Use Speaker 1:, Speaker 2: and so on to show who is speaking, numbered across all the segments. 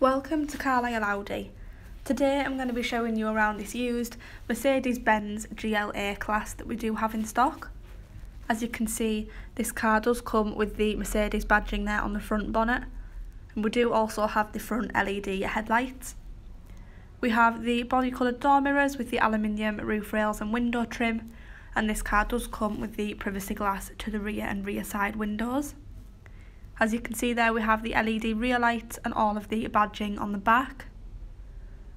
Speaker 1: Welcome to Carlisle Audi. Today I'm going to be showing you around this used Mercedes-Benz GLA class that we do have in stock. As you can see this car does come with the Mercedes badging there on the front bonnet and we do also have the front LED headlights. We have the body coloured door mirrors with the aluminium roof rails and window trim and this car does come with the privacy glass to the rear and rear side windows. As you can see there we have the LED rear lights and all of the badging on the back.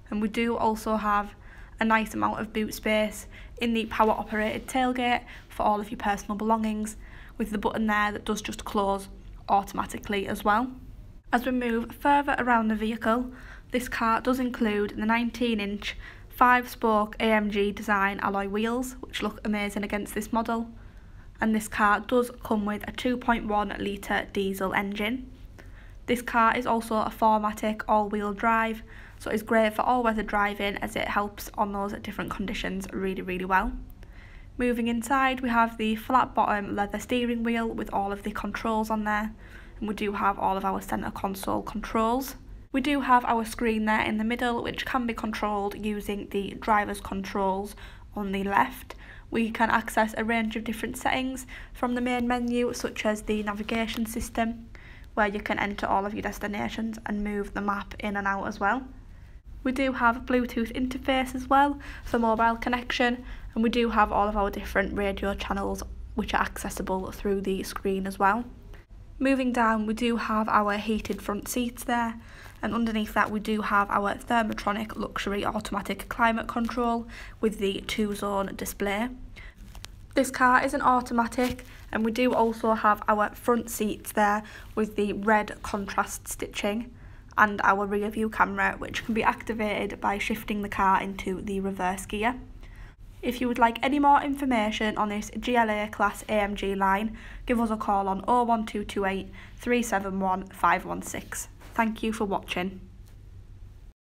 Speaker 1: And we do also have a nice amount of boot space in the power operated tailgate for all of your personal belongings with the button there that does just close automatically as well. As we move further around the vehicle, this car does include the 19 inch 5 spoke AMG design alloy wheels which look amazing against this model and this car does come with a 2.1 litre diesel engine. This car is also a 4MATIC all-wheel drive, so it's great for all-weather driving as it helps on those different conditions really, really well. Moving inside, we have the flat bottom leather steering wheel with all of the controls on there, and we do have all of our centre console controls. We do have our screen there in the middle, which can be controlled using the driver's controls on the left, we can access a range of different settings from the main menu, such as the navigation system, where you can enter all of your destinations and move the map in and out as well. We do have a Bluetooth interface as well for mobile connection, and we do have all of our different radio channels which are accessible through the screen as well. Moving down we do have our heated front seats there and underneath that we do have our Thermotronic luxury automatic climate control with the two zone display. This car is an automatic and we do also have our front seats there with the red contrast stitching and our rear view camera which can be activated by shifting the car into the reverse gear. If you would like any more information on this GLA class AMG line, give us a call on 01228 371 516. Thank you for watching.